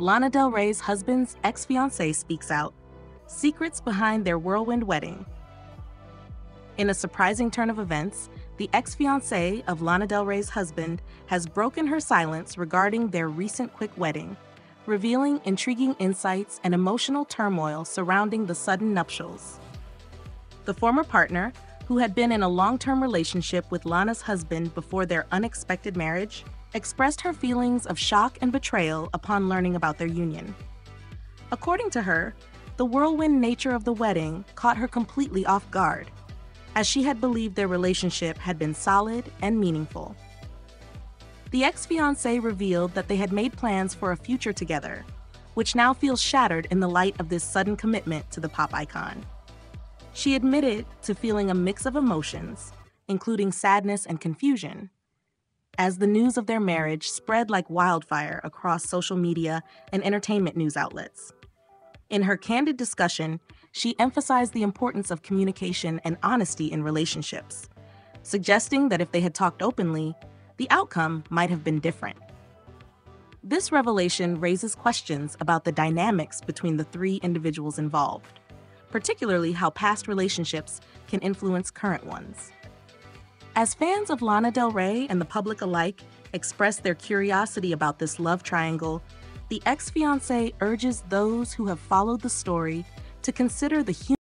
Lana Del Rey's husband's ex fiancee speaks out secrets behind their whirlwind wedding. In a surprising turn of events, the ex fiancee of Lana Del Rey's husband has broken her silence regarding their recent quick wedding, revealing intriguing insights and emotional turmoil surrounding the sudden nuptials. The former partner, who had been in a long term relationship with Lana's husband before their unexpected marriage, expressed her feelings of shock and betrayal upon learning about their union. According to her, the whirlwind nature of the wedding caught her completely off guard, as she had believed their relationship had been solid and meaningful. The ex fiancee revealed that they had made plans for a future together, which now feels shattered in the light of this sudden commitment to the pop icon. She admitted to feeling a mix of emotions, including sadness and confusion, as the news of their marriage spread like wildfire across social media and entertainment news outlets. In her candid discussion, she emphasized the importance of communication and honesty in relationships, suggesting that if they had talked openly, the outcome might have been different. This revelation raises questions about the dynamics between the three individuals involved, particularly how past relationships can influence current ones. As fans of Lana Del Rey and the public alike express their curiosity about this love triangle, the ex fiancee urges those who have followed the story to consider the human.